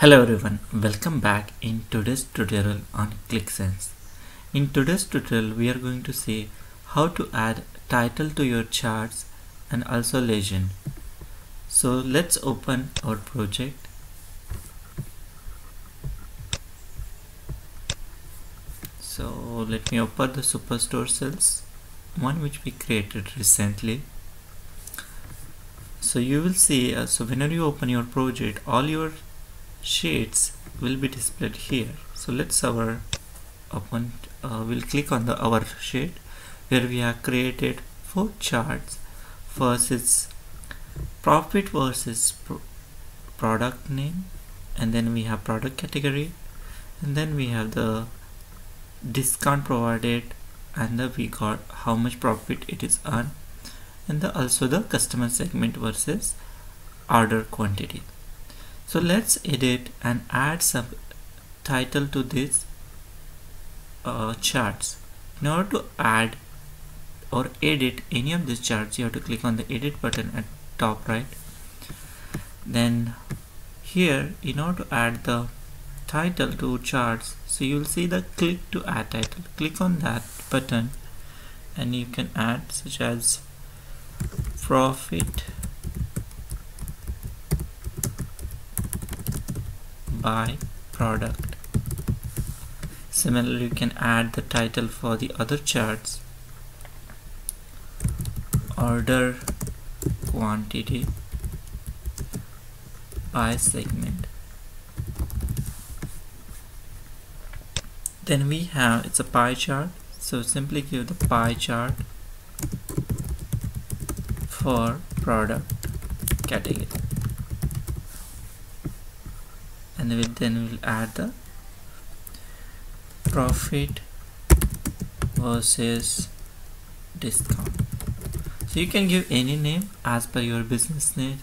Hello everyone, welcome back in today's tutorial on Qlik Sense. In today's tutorial we are going to see how to add title to your charts and also legend. So let's open our project. So let me open the Superstore Sales, one which we created recently. So you will see, uh, so whenever you open your project, all your sheets will be displayed here. So let's our open uh, we'll click on the our sheet where we have created four charts. First is profit versus pro product name and then we have product category and then we have the discount provided and the we got how much profit it is earned and the also the customer segment versus order quantity so let's edit and add some title to this uh, charts. In order to add or edit any of these charts you have to click on the edit button at top right. Then here in order to add the title to charts so you'll see the click to add title. Click on that button and you can add such as profit by product. Similarly you can add the title for the other charts. Order quantity by segment. Then we have it's a pie chart so simply give the pie chart for product category and then we'll add the profit versus discount. So you can give any name as per your business need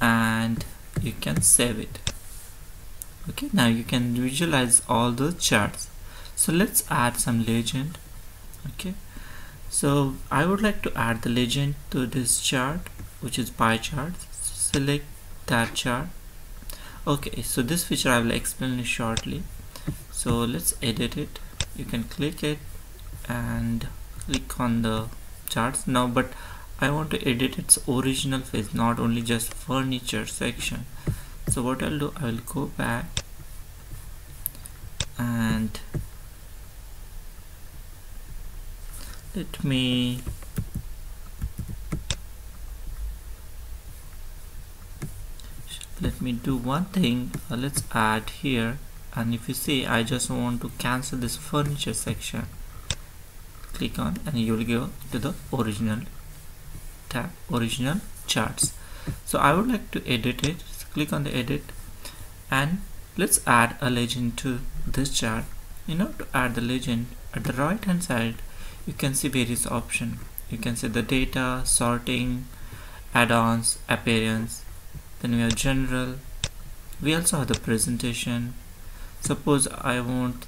and you can save it. Okay now you can visualize all the charts. So let's add some legend. Okay so I would like to add the legend to this chart which is pie chart. Select that chart okay so this feature I will explain shortly. So let's edit it. You can click it and click on the charts. Now but I want to edit its original face not only just furniture section. So what I'll do I will go back and let me let me do one thing. Uh, let's add here. And if you see I just want to cancel this furniture section. Click on and you will go to the original tab original charts. So I would like to edit it. So click on the edit. And let's add a legend to this chart. In order to add the legend at the right hand side you can see various options. You can see the data sorting add-ons appearance then we have general. We also have the presentation. Suppose I want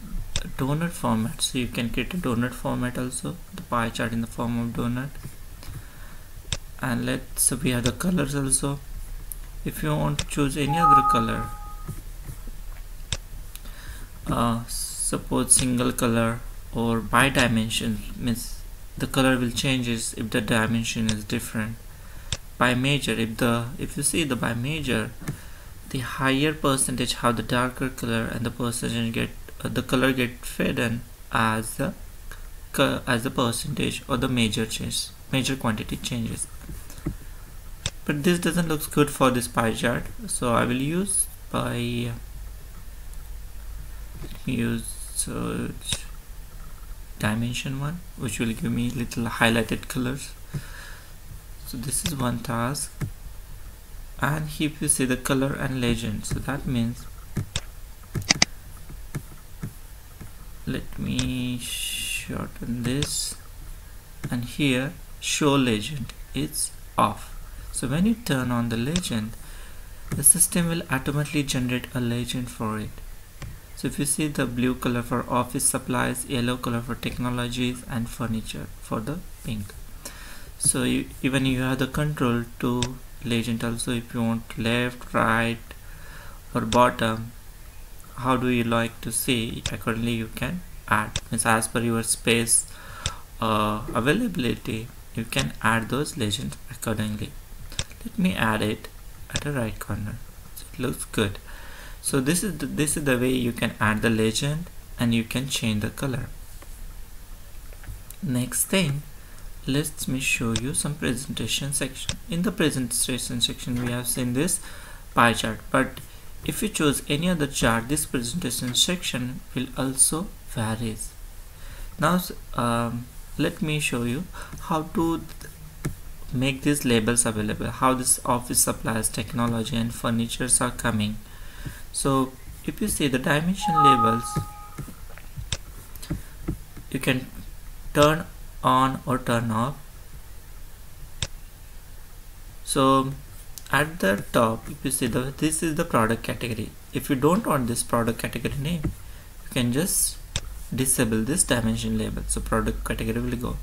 donut format so you can create a donut format also the pie chart in the form of donut. And let's so we have the colors also. If you want to choose any other color uh, suppose single color or by dimension means the color will changes if the dimension is different by measure if the if you see the by measure the higher percentage have the darker color and the percentage get uh, the color get faded as the as the percentage or the measure change measure quantity changes. But this doesn't look good for this pie chart so I will use by use search dimension one which will give me little highlighted colors so this is one task. And if you see the color and legend. So that means let me shorten this. And here show legend. Is off. So when you turn on the legend the system will automatically generate a legend for it. So if you see the blue color for office supplies yellow color for technologies and furniture for the pink so you, even you have the control to legend also if you want left right or bottom how do you like to see accordingly you can add. As per your space uh, availability you can add those legends accordingly. Let me add it at the right corner. So it looks good. So this is the, this is the way you can add the legend and you can change the color. Next thing let me show you some presentation section. In the presentation section we have seen this pie chart. But if you choose any other chart this presentation section will also varies. Now um, let me show you how to make these labels available how this office supplies technology and furnitures are coming. So if you see the dimension labels you can turn on or turn off. So at the top if you see the this is the product category. If you don't want this product category name you can just disable this dimension label. So product category will go.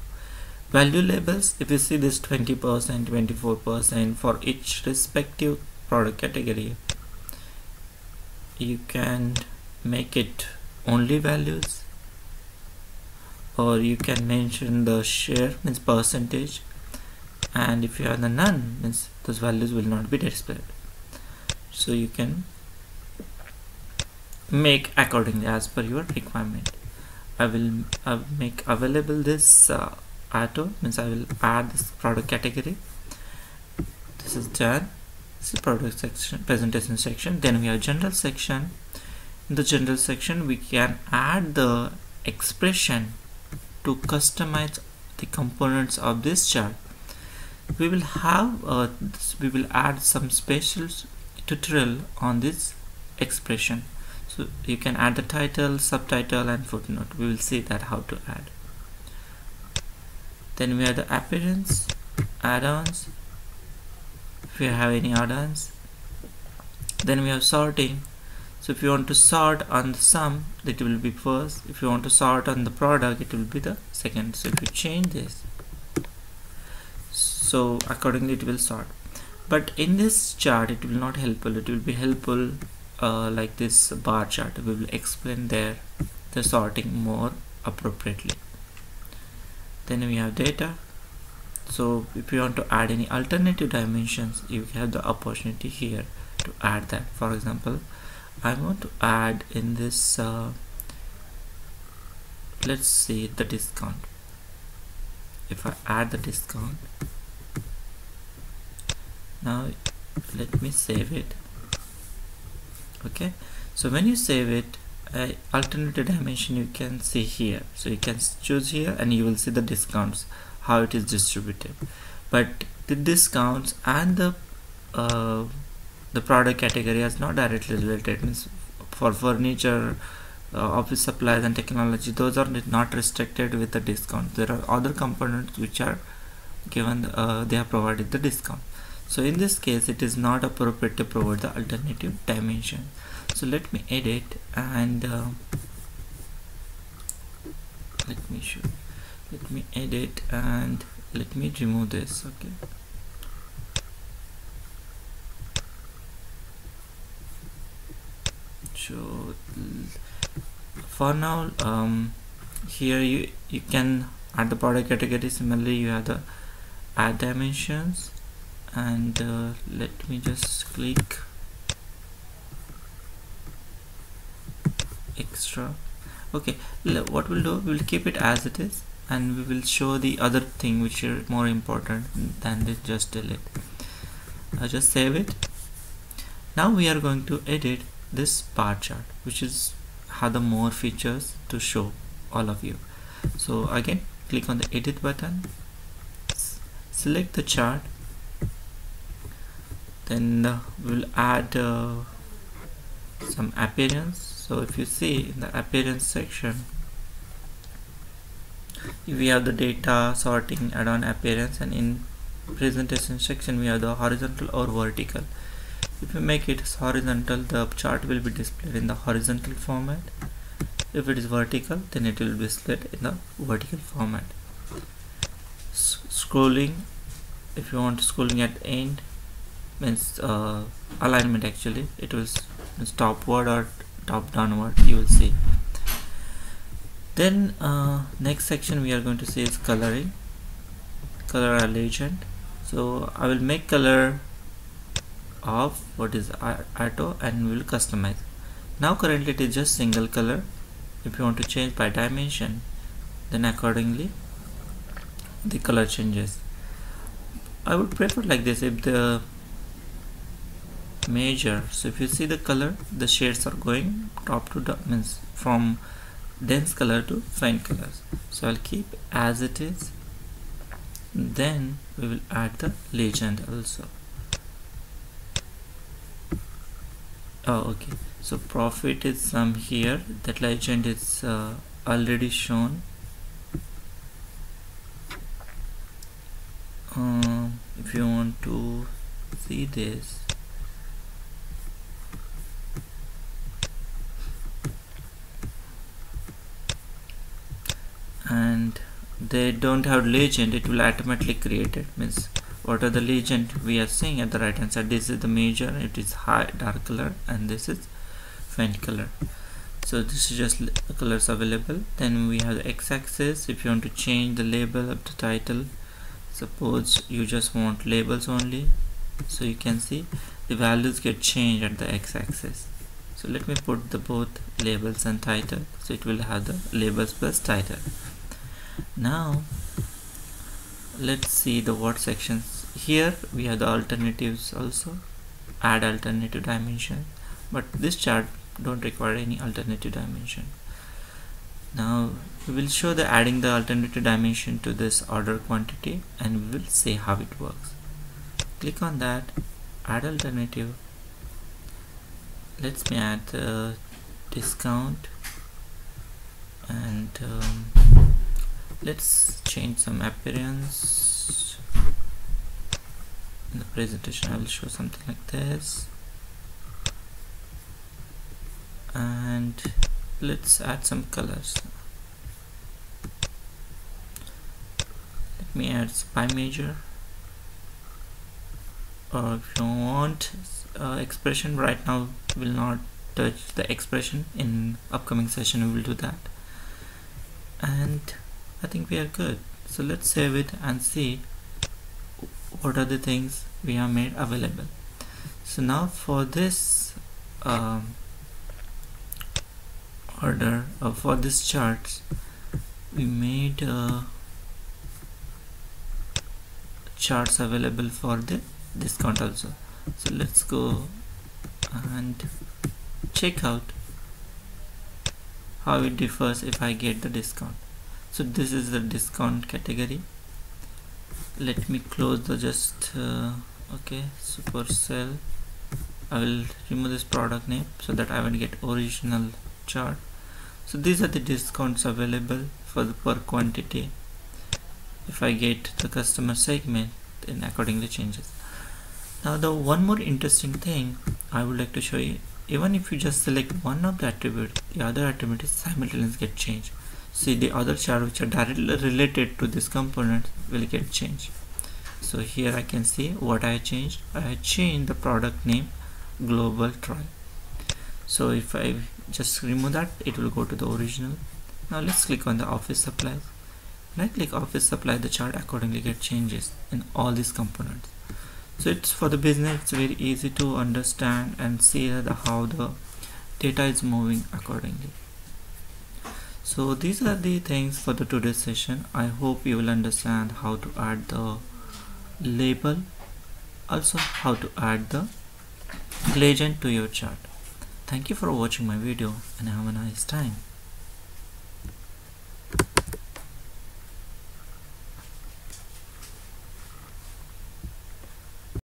Value labels if you see this 20 percent 24 percent for each respective product category you can make it only values or you can mention the share means percentage. And if you have the none means those values will not be displayed. So you can make accordingly as per your requirement. I will uh, make available this uh, means I will add this product category. This is done this is product section presentation section. Then we have general section. In the general section we can add the expression to customize the components of this chart. We will have uh, we will add some special tutorial on this expression. So you can add the title subtitle and footnote. We will see that how to add. Then we have the appearance add-ons. If you have any add-ons. Then we have sorting so if you want to sort on the sum it will be first. If you want to sort on the product it will be the second. So if you change this so accordingly it will sort. But in this chart it will not helpful. It will be helpful uh, like this bar chart. We will explain there the sorting more appropriately. Then we have data. So if you want to add any alternative dimensions you have the opportunity here to add that. For example I want to add in this uh, let's see the discount. If I add the discount now let me save it. Okay? So when you save it uh, alternative dimension you can see here. So you can choose here and you will see the discounts how it is distributed. But the discounts and the uh, the product category is not directly related means for furniture uh, office supplies and technology those are not restricted with the discount. There are other components which are given uh, they are provided the discount. So in this case it is not appropriate to provide the alternative dimension. So let me edit and uh, let me show let me edit and let me remove this okay so for now um, here you you can add the product category similarly you have the add dimensions. And uh, let me just click extra. Okay what we'll do we'll keep it as it is and we will show the other thing which is more important than this just delete. I'll just save it. Now we are going to edit this bar chart which is the more features to show all of you. So again click on the edit button select the chart then uh, we'll add uh, some appearance. So if you see in the appearance section we have the data sorting add-on appearance and in presentation section we have the horizontal or vertical if you make it horizontal the chart will be displayed in the horizontal format. If it is vertical then it will be displayed in the vertical format. S scrolling if you want scrolling at end means uh, alignment actually it was topward or top downward you will see. Then uh, next section we are going to see is coloring. Color legend so I will make color of what is auto and we will customize. Now currently it is just single color. If you want to change by dimension then accordingly the color changes. I would prefer like this if the measure so if you see the color the shades are going top to down means from dense color to fine colors. So I'll keep as it is. Then we will add the legend also oh okay. So profit is some here. That legend is uh, already shown. Um, if you want to see this. And they don't have legend. It will automatically create it. Means what are the legend we are seeing at the right hand side? This is the measure it is high dark color and this is faint color. So this is just colors available. Then we have the x-axis. If you want to change the label of the title suppose you just want labels only. So you can see the values get changed at the x-axis. So let me put the both labels and title. So it will have the labels plus title. Now let's see the word sections. Here we have the alternatives also. Add alternative dimension. But this chart don't require any alternative dimension. Now we will show the adding the alternative dimension to this order quantity and we will see how it works. Click on that. Add alternative. Let's me add the discount and um, let's change some appearance. In the presentation I will show something like this. And let's add some colors. Let me add spy measure. Or if you want uh, expression right now will not touch the expression. In upcoming session we will do that. And I think we are good. So let's save it and see what are the things we have made available. So now for this um, order uh, for this chart we made uh, charts available for the discount also. So let's go and check out how it differs if I get the discount so this is the discount category. Let me close the just uh, okay supercell. I will remove this product name so that I will get original chart. So these are the discounts available for the per quantity. If I get the customer segment then accordingly changes. Now the one more interesting thing I would like to show you. Even if you just select one of the attributes the other attribute is simultaneously get changed see the other chart which are directly related to this component will get changed. So here I can see what I changed. I changed the product name global Troy. So if I just remove that it will go to the original. Now let's click on the office supplies. When I click office supply the chart accordingly get changes in all these components. So it's for the business it's very easy to understand and see how the data is moving accordingly so these are the things for the today's session. I hope you will understand how to add the label also how to add the legend to your chart. Thank you for watching my video and have a nice time